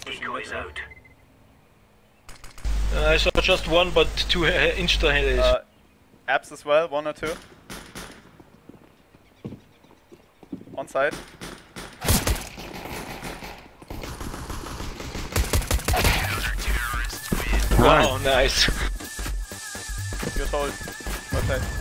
decoys out. Uh, I saw just one, but two uh, inch. Uh, apps as well, one or two. On side. wow, nice. Good hold. One side.